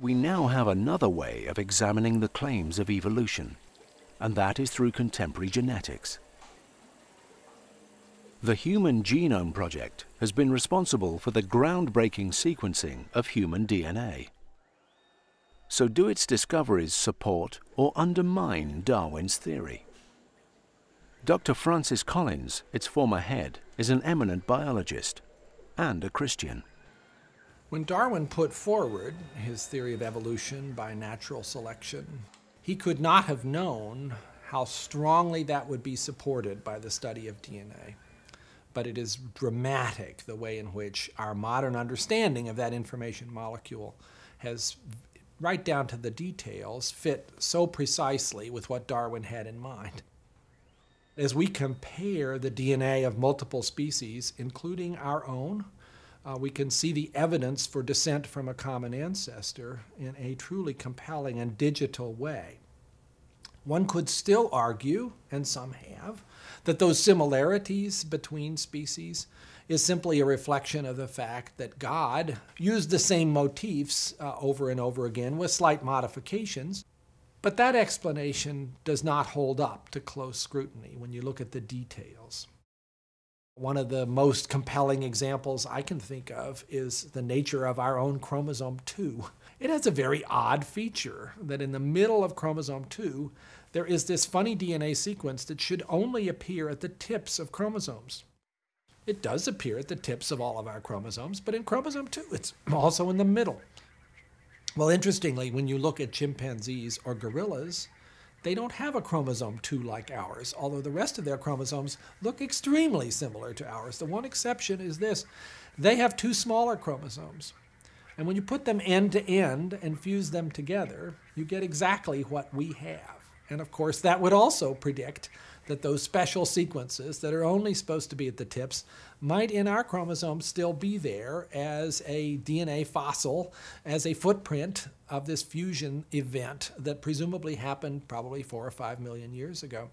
We now have another way of examining the claims of evolution, and that is through contemporary genetics. The Human Genome Project has been responsible for the groundbreaking sequencing of human DNA. So do its discoveries support or undermine Darwin's theory? Dr. Francis Collins, its former head, is an eminent biologist and a Christian. When Darwin put forward his theory of evolution by natural selection, he could not have known how strongly that would be supported by the study of DNA. But it is dramatic the way in which our modern understanding of that information molecule has, right down to the details, fit so precisely with what Darwin had in mind. As we compare the DNA of multiple species, including our own, uh, we can see the evidence for descent from a common ancestor in a truly compelling and digital way. One could still argue, and some have, that those similarities between species is simply a reflection of the fact that God used the same motifs uh, over and over again with slight modifications. But that explanation does not hold up to close scrutiny when you look at the details. One of the most compelling examples I can think of is the nature of our own chromosome 2. It has a very odd feature that in the middle of chromosome 2, there is this funny DNA sequence that should only appear at the tips of chromosomes. It does appear at the tips of all of our chromosomes, but in chromosome 2, it's also in the middle. Well, interestingly, when you look at chimpanzees or gorillas, they don't have a chromosome 2 like ours, although the rest of their chromosomes look extremely similar to ours. The one exception is this they have two smaller chromosomes. And when you put them end to end and fuse them together, you get exactly what we have. And of course, that would also predict that those special sequences that are only supposed to be at the tips might in our chromosomes still be there as a DNA fossil, as a footprint of this fusion event that presumably happened probably four or five million years ago.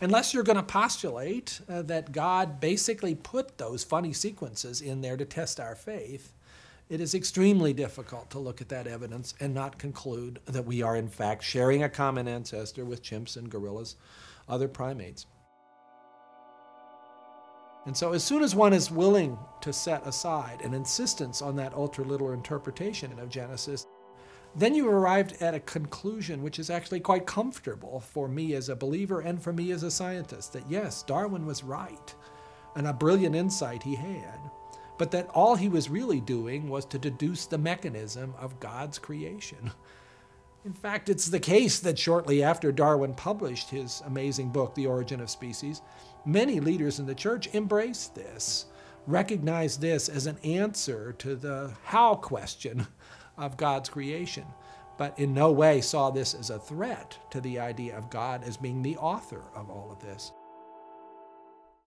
Unless you're going to postulate uh, that God basically put those funny sequences in there to test our faith, it is extremely difficult to look at that evidence and not conclude that we are in fact sharing a common ancestor with chimps and gorillas other primates. And so, as soon as one is willing to set aside an insistence on that ultraliteral interpretation of Genesis, then you arrived at a conclusion which is actually quite comfortable for me as a believer and for me as a scientist that yes, Darwin was right and a brilliant insight he had, but that all he was really doing was to deduce the mechanism of God's creation. In fact, it's the case that shortly after Darwin published his amazing book, The Origin of Species, many leaders in the church embraced this, recognized this as an answer to the how question of God's creation, but in no way saw this as a threat to the idea of God as being the author of all of this.